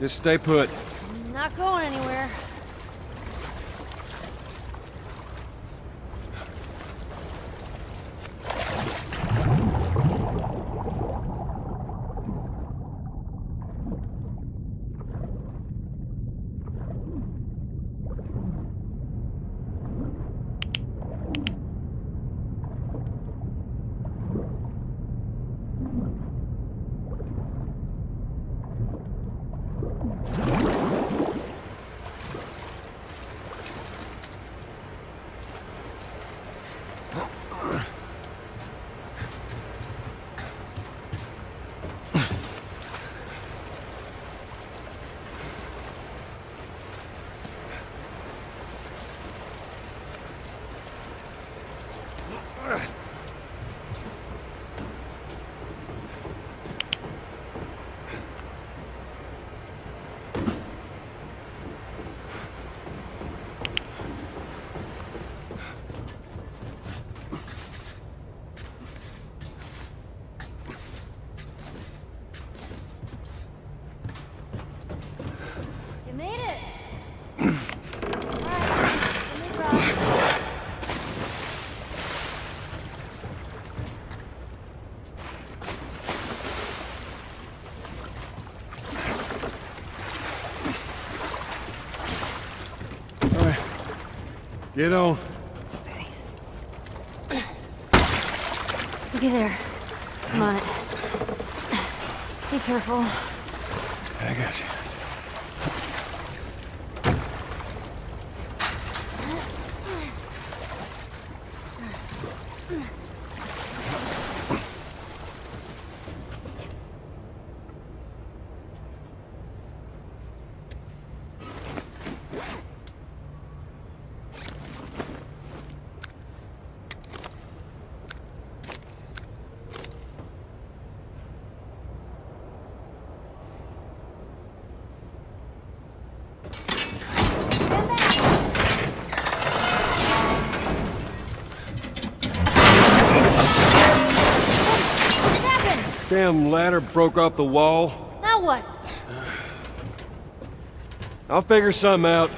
Just stay put. Not going anywhere. Get on. Looky there. Come on. Be careful. Damn ladder broke off the wall. Now what? I'll figure something out.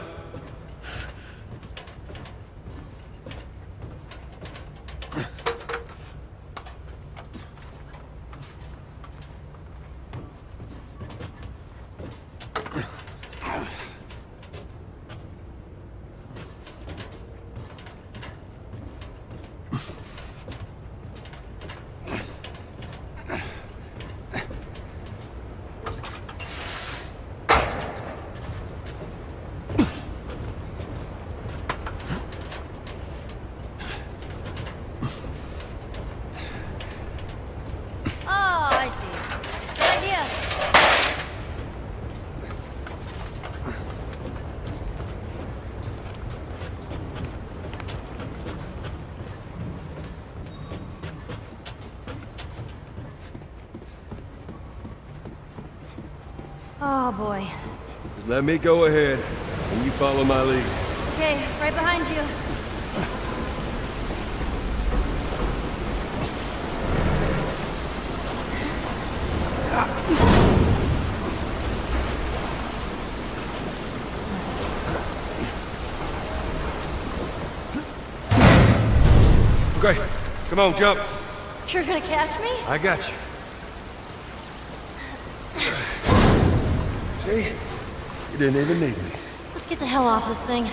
Oh, I see. Good idea. Oh boy. Just let me go ahead, and you follow my lead. Okay, right behind you. Okay, come on, jump. You're gonna catch me? I got you. See? Didn't even need me. Let's get the hell off this thing.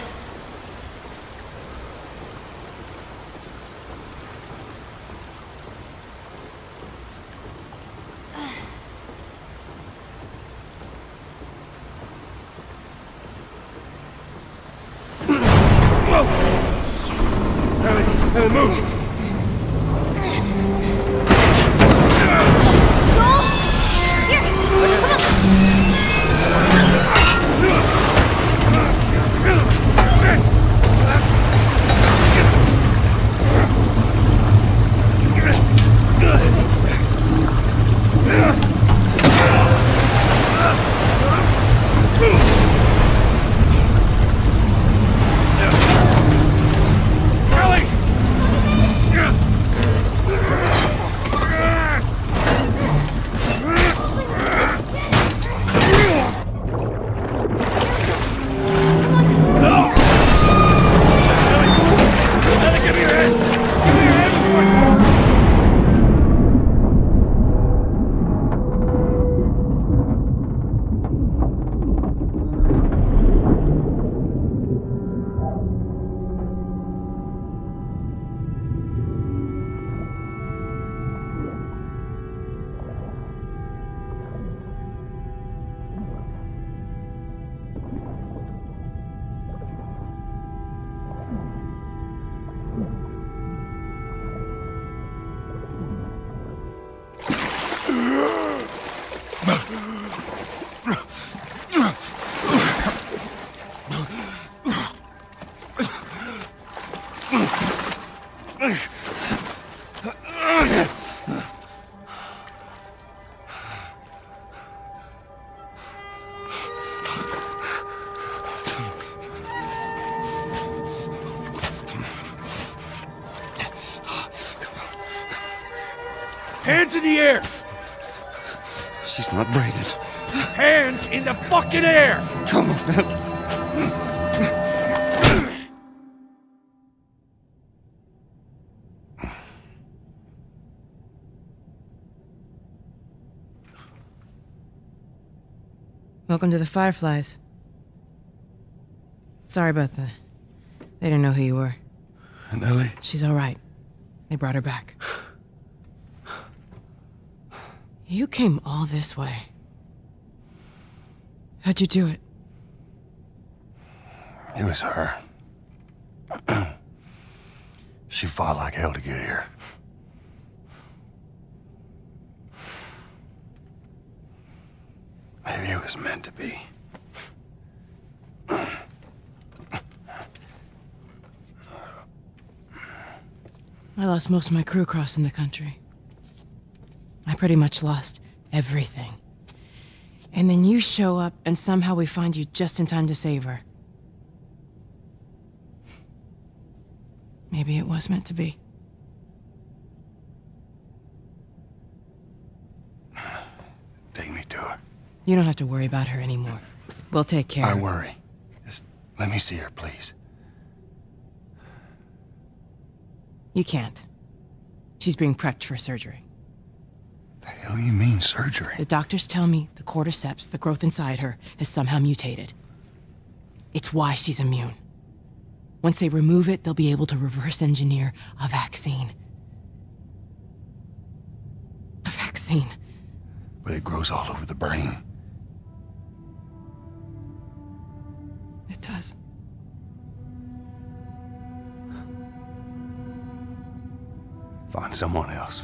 Hands in the air! She's not breathing. Hands in the fucking air! Come on. Welcome to the Fireflies. Sorry about that. They didn't know who you were. And Ellie? She's all right. They brought her back. You came all this way. How'd you do it? It was her. she fought like hell to get here. Maybe it was meant to be. I lost most of my crew crossing the country. Pretty much lost everything. And then you show up, and somehow we find you just in time to save her. Maybe it was meant to be. Take me to her. You don't have to worry about her anymore. We'll take care I of her. worry. Just let me see her, please. You can't. She's being prepped for surgery. The hell do you mean surgery? The doctors tell me the cordyceps, the growth inside her, has somehow mutated. It's why she's immune. Once they remove it, they'll be able to reverse engineer a vaccine. A vaccine. But it grows all over the brain. It does. Find someone else.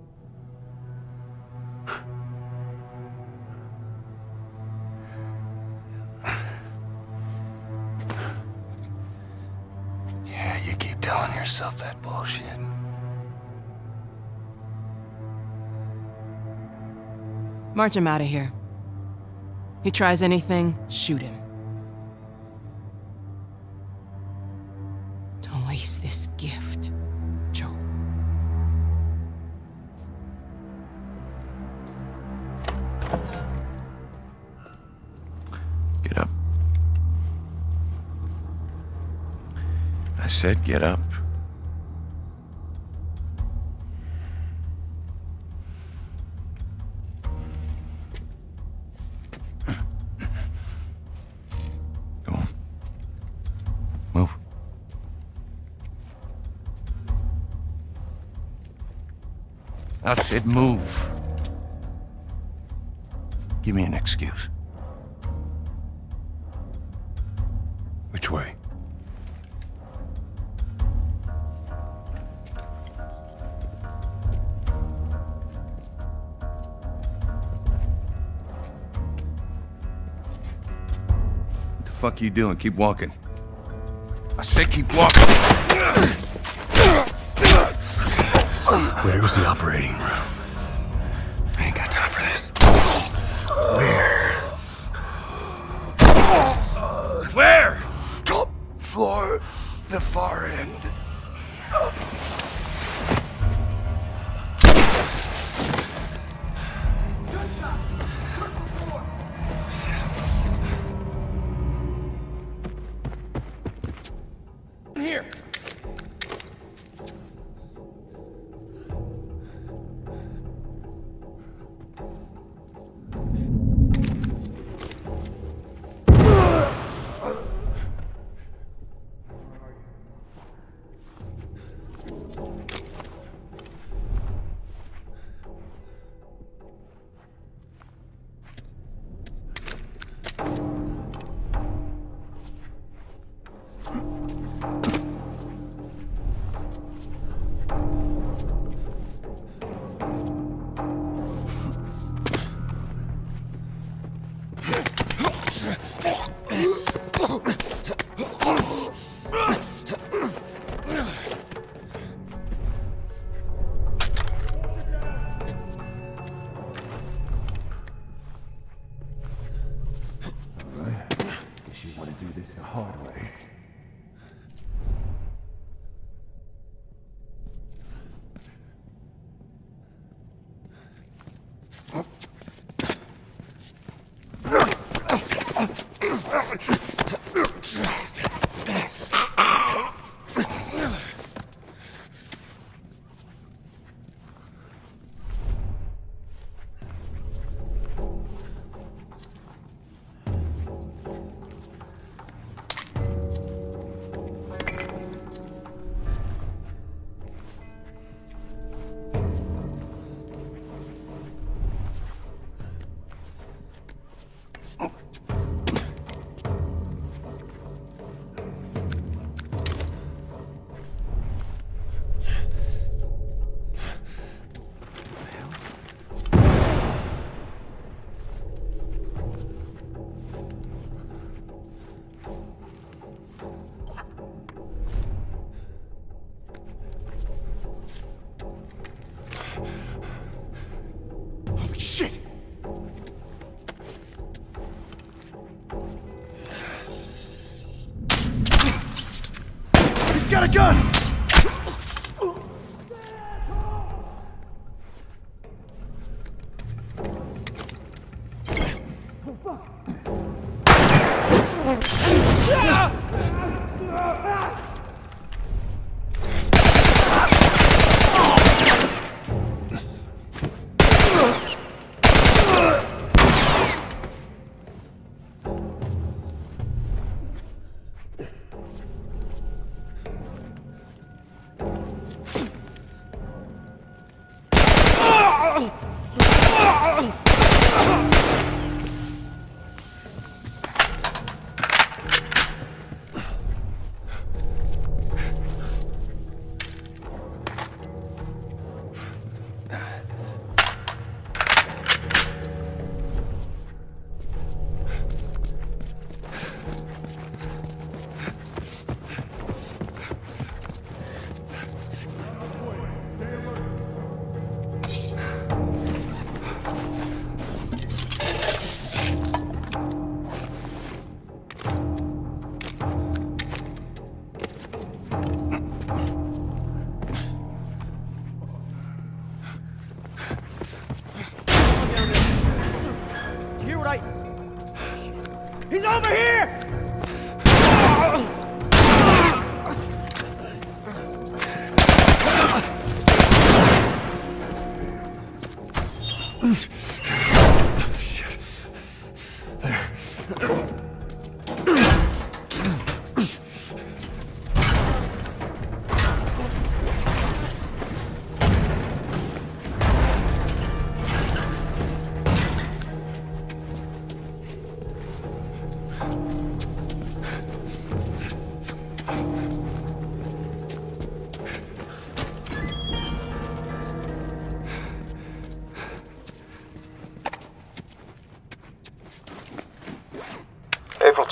Yourself that bullshit. March him out of here. He tries anything, shoot him. Don't waste this gift, Joe. Get up. I said get up. Said move. Give me an excuse. Which way? What the fuck you doing? Keep walking. I said keep walking. Where was the operating room? I ain't got time for this. Where? Where? Top floor, the far end. シャーッ!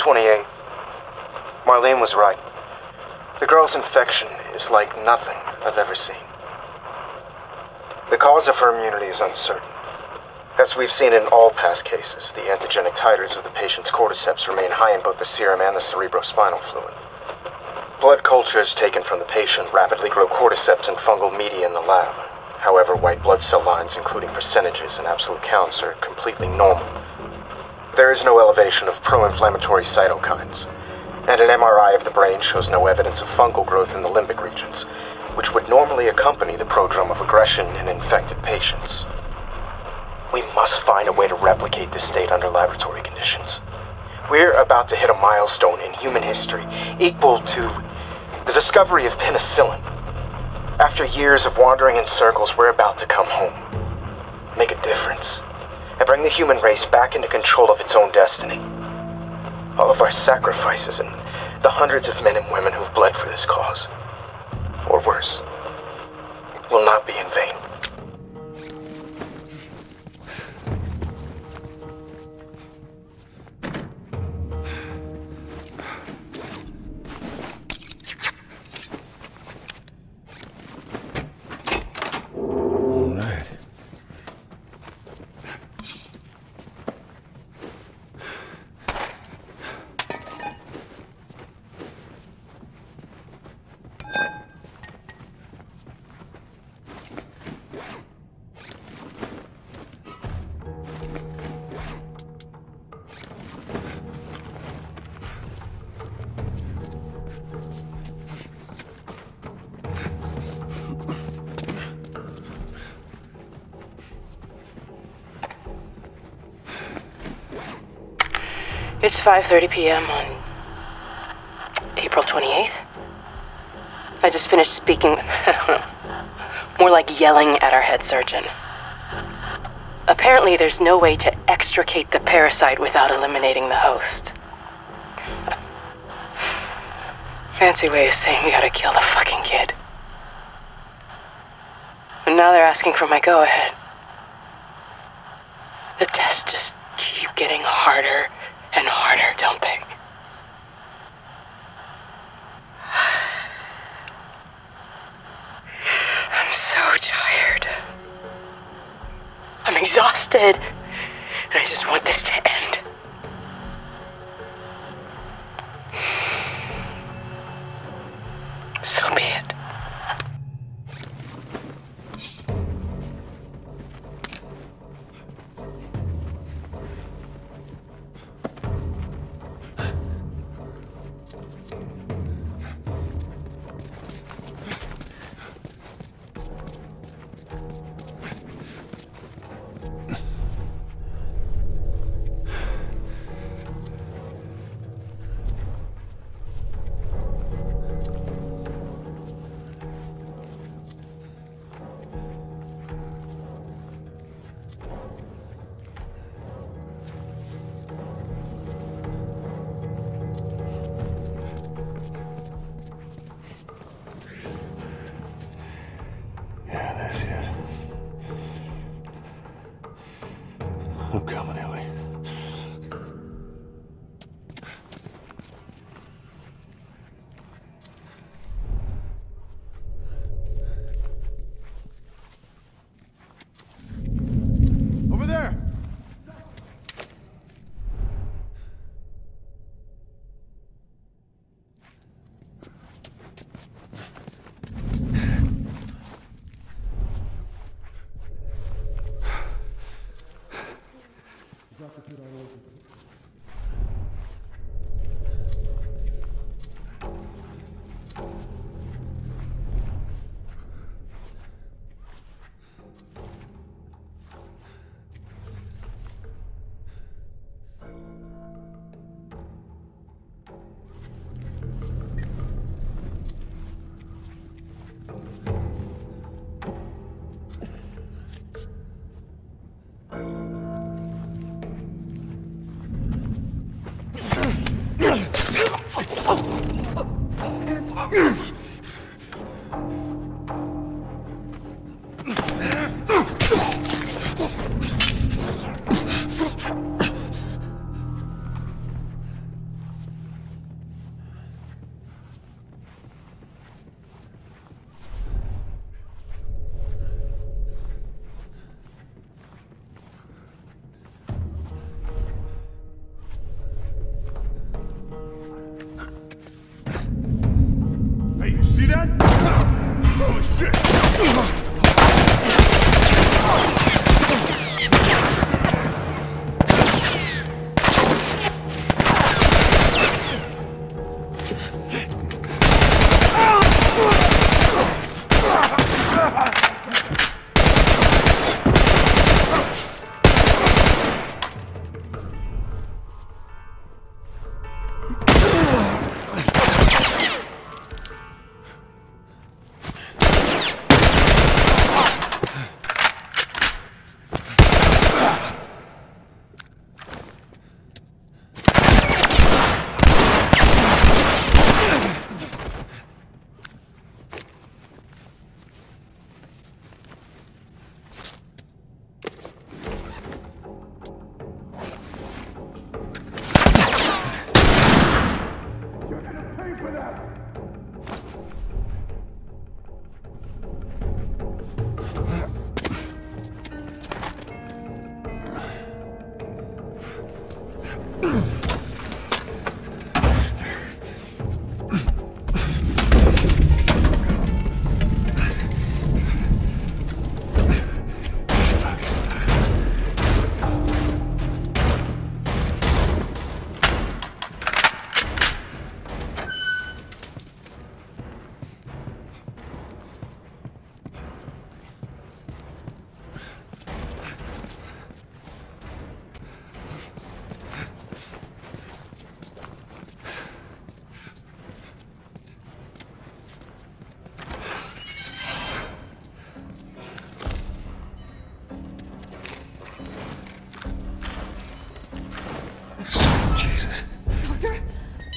28. Marlene was right. The girl's infection is like nothing I've ever seen. The cause of her immunity is uncertain. As we've seen in all past cases, the antigenic titers of the patient's cordyceps remain high in both the serum and the cerebrospinal fluid. Blood cultures taken from the patient rapidly grow cordyceps and fungal media in the lab. However, white blood cell lines, including percentages and absolute counts, are completely normal there is no elevation of pro-inflammatory cytokines, and an MRI of the brain shows no evidence of fungal growth in the limbic regions, which would normally accompany the prodrome of aggression in infected patients. We must find a way to replicate this state under laboratory conditions. We're about to hit a milestone in human history equal to the discovery of penicillin. After years of wandering in circles, we're about to come home. Make a difference and bring the human race back into control of its own destiny. All of our sacrifices and the hundreds of men and women who've bled for this cause, or worse, will not be in vain. It's 5:30 p.m. on April 28th. I just finished speaking, more like yelling at our head surgeon. Apparently, there's no way to extricate the parasite without eliminating the host. Fancy way of saying we gotta kill the fucking kid. And now they're asking for my go ahead. The tests just keep getting harder and harder, don't they? I'm so tired. I'm exhausted. And I just want this to end. So be it.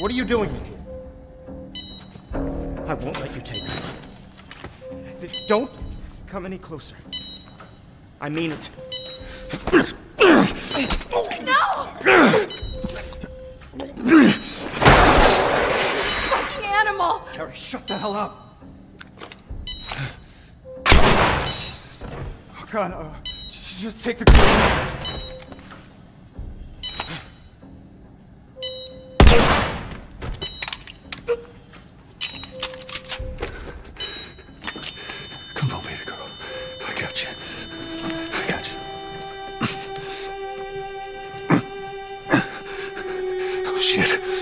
What are you doing in here? I won't let you take her. Th- Don't come any closer. I mean it. No! Fucking animal! Carrie, shut the hell up. Oh, God, uh, just Just take the. Shit.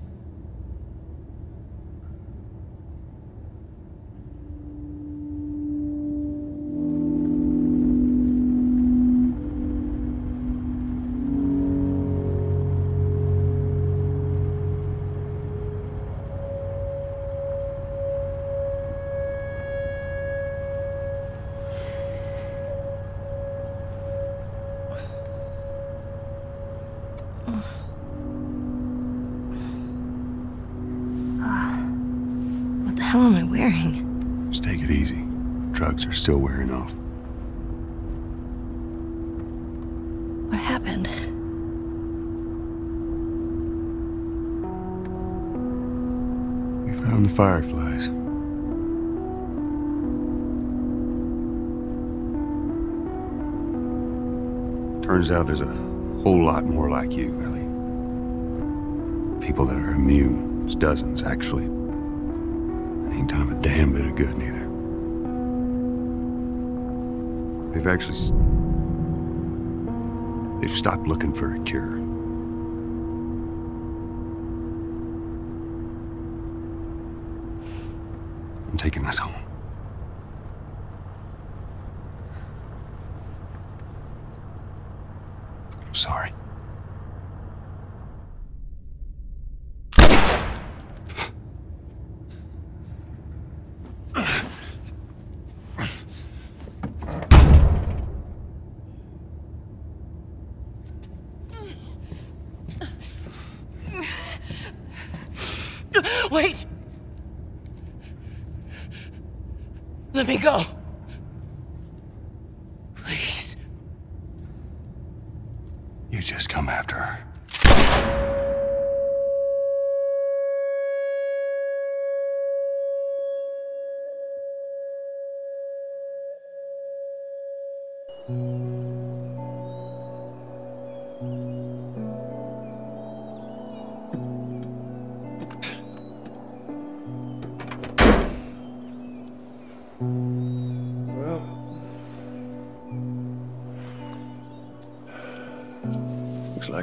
Wearing? Just take it easy. Drugs are still wearing off. What happened? We found the fireflies. Turns out there's a whole lot more like you, Ellie. People that are immune. There's dozens, actually. 'Em a damn bit of good, neither. They've actually. They've stopped looking for a cure. I'm taking us home. I'm sorry. Wait! Let me go. Please. You just come after her.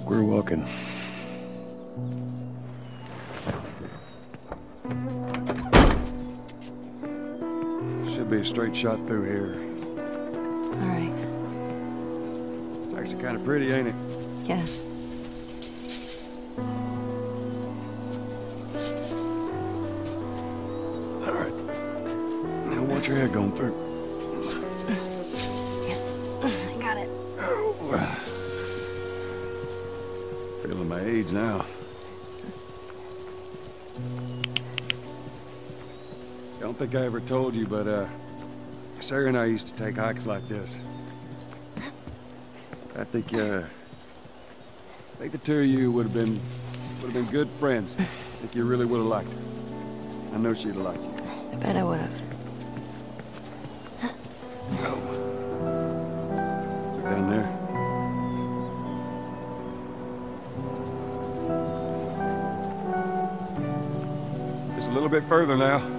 We're walking. Should be a straight shot through here. All right. It's actually kind of pretty, ain't it? Yeah. All right. Now, want your head going through. Yeah. I got it. Oh, Feeling my age now. Don't think I ever told you, but, uh, Sarah and I used to take hikes like this. I think, uh, I think the two of you would have been, would have been good friends. I think you really would have liked her. I know she'd have liked you. I bet I would have. Further now.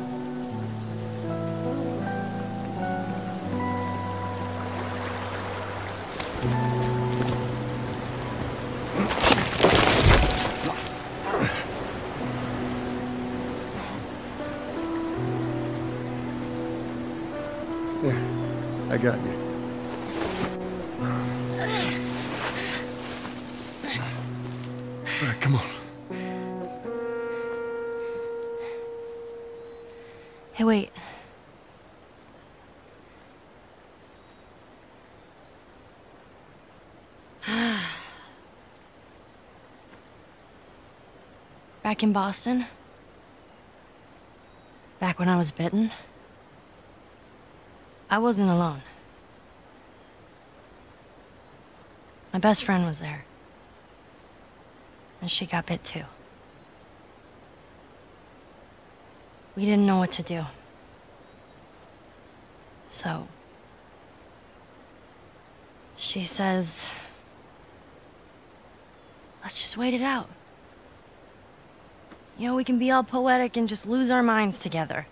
Hey, wait. Back in Boston? Back when I was bitten? I wasn't alone. My best friend was there. And she got bit too. We didn't know what to do. So. She says. Let's just wait it out. You know, we can be all poetic and just lose our minds together.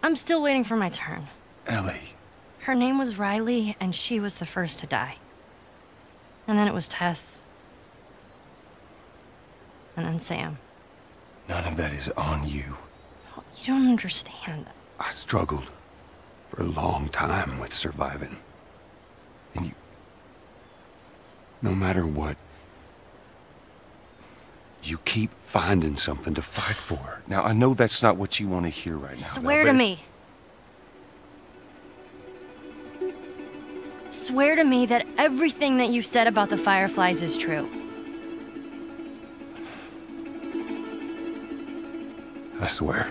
I'm still waiting for my turn. Ellie. Her name was Riley, and she was the first to die. And then it was Tess. And then Sam. None of that is on you. You don't understand. I struggled for a long time with surviving. And you. No matter what, you keep finding something to fight for. Now, I know that's not what you want to hear right now. Swear to me. Swear to me that everything that you've said about the Fireflies is true. I swear.